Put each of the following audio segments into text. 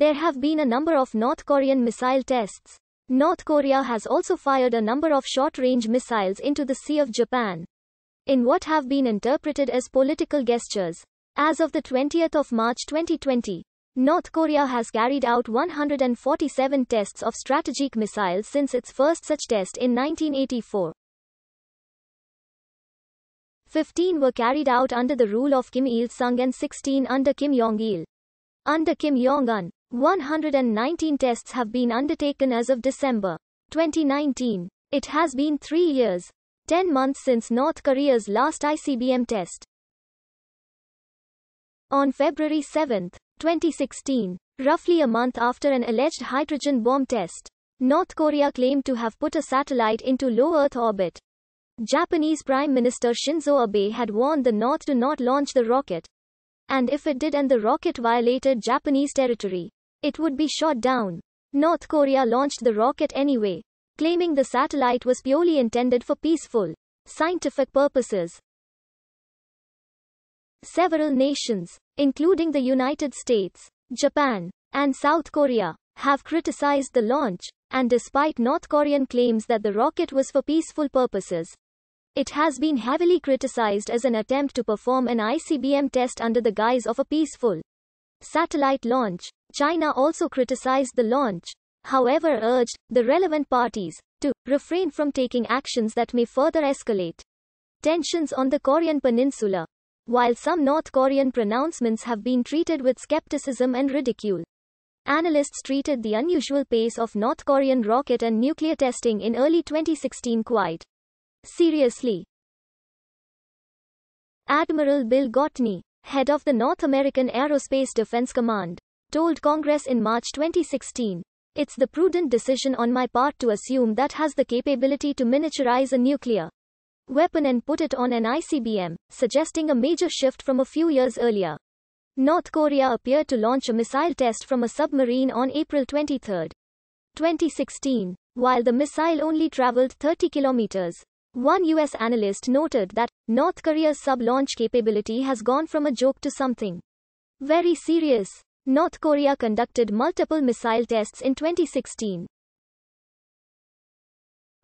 There have been a number of North Korean missile tests. North Korea has also fired a number of short-range missiles into the Sea of Japan. In what have been interpreted as political gestures. As of the 20th of March 2020, North Korea has carried out 147 tests of strategic missiles since its first such test in 1984. 15 were carried out under the rule of Kim Il-sung and 16 under Kim Jong-il. Under Kim Jong-un, 119 tests have been undertaken as of December 2019. It has been three years, 10 months since North Korea's last ICBM test. On February 7, 2016, roughly a month after an alleged hydrogen bomb test, North Korea claimed to have put a satellite into low Earth orbit. Japanese Prime Minister Shinzo Abe had warned the North to not launch the rocket. And if it did and the rocket violated Japanese territory, it would be shot down. North Korea launched the rocket anyway, claiming the satellite was purely intended for peaceful, scientific purposes. Several nations, including the United States, Japan, and South Korea, have criticized the launch, and despite North Korean claims that the rocket was for peaceful purposes, it has been heavily criticized as an attempt to perform an ICBM test under the guise of a peaceful satellite launch. China also criticized the launch, however urged the relevant parties to refrain from taking actions that may further escalate tensions on the Korean peninsula. While some North Korean pronouncements have been treated with skepticism and ridicule, analysts treated the unusual pace of North Korean rocket and nuclear testing in early 2016 quite seriously. Admiral Bill Gortney, head of the North American Aerospace Defense Command, told Congress in March 2016, It's the prudent decision on my part to assume that has the capability to miniaturize a nuclear weapon and put it on an ICBM, suggesting a major shift from a few years earlier. North Korea appeared to launch a missile test from a submarine on April 23, 2016, while the missile only traveled 30 kilometers. One US analyst noted that North Korea's sub-launch capability has gone from a joke to something very serious. North Korea conducted multiple missile tests in 2016.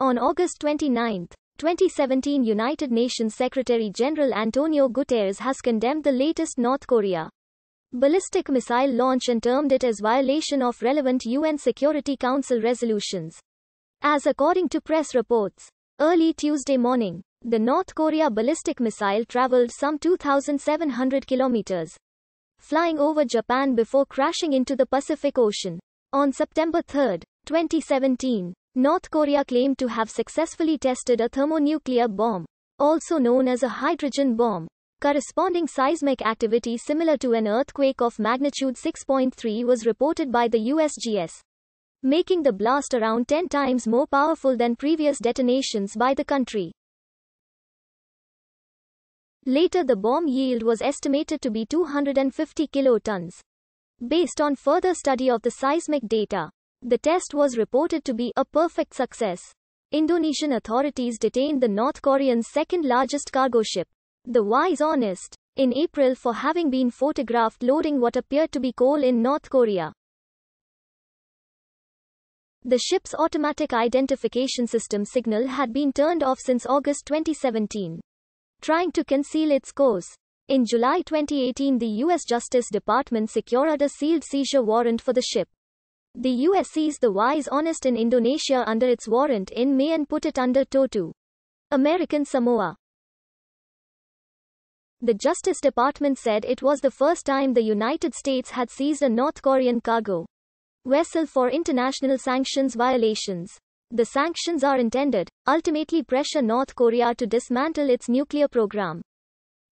On August 29, 2017 United Nations Secretary-General Antonio Guterres has condemned the latest North Korea ballistic missile launch and termed it as violation of relevant UN Security Council resolutions. As according to press reports, early Tuesday morning, the North Korea ballistic missile traveled some 2,700 kilometers flying over Japan before crashing into the Pacific Ocean. On September 3, 2017, North Korea claimed to have successfully tested a thermonuclear bomb, also known as a hydrogen bomb. Corresponding seismic activity similar to an earthquake of magnitude 6.3 was reported by the USGS, making the blast around 10 times more powerful than previous detonations by the country. Later the bomb yield was estimated to be 250 kilotons. Based on further study of the seismic data, the test was reported to be a perfect success. Indonesian authorities detained the North Korean's second largest cargo ship, the Wise Honest, in April for having been photographed loading what appeared to be coal in North Korea. The ship's automatic identification system signal had been turned off since August 2017 trying to conceal its course. In July 2018 the U.S. Justice Department secured a sealed seizure warrant for the ship. The U.S. seized the Wise Honest in Indonesia under its warrant in May and put it under tow to American Samoa. The Justice Department said it was the first time the United States had seized a North Korean cargo vessel for international sanctions violations. The sanctions are intended, ultimately pressure North Korea to dismantle its nuclear program.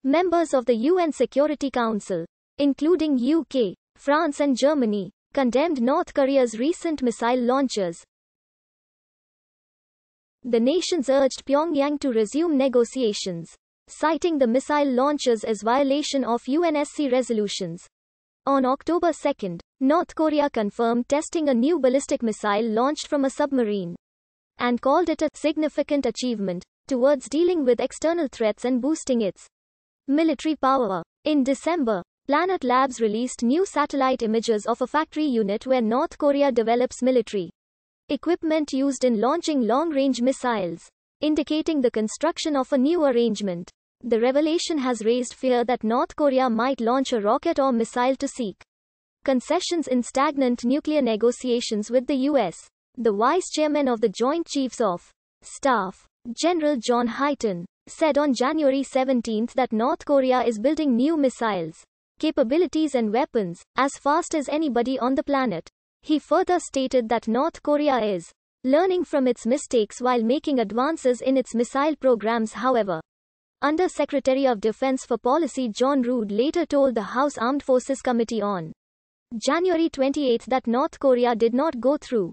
Members of the UN Security Council, including UK, France and Germany, condemned North Korea's recent missile launches. The nations urged Pyongyang to resume negotiations, citing the missile launches as violation of UNSC resolutions. On October 2, North Korea confirmed testing a new ballistic missile launched from a submarine and called it a significant achievement towards dealing with external threats and boosting its military power. In December, Planet Labs released new satellite images of a factory unit where North Korea develops military equipment used in launching long-range missiles, indicating the construction of a new arrangement. The revelation has raised fear that North Korea might launch a rocket or missile to seek concessions in stagnant nuclear negotiations with the U.S. The vice chairman of the Joint Chiefs of Staff, General John Hyten, said on January 17 that North Korea is building new missiles capabilities and weapons, as fast as anybody on the planet. He further stated that North Korea is learning from its mistakes while making advances in its missile programs however. Under Secretary of Defense for Policy John Rood later told the House Armed Forces Committee on January 28 that North Korea did not go through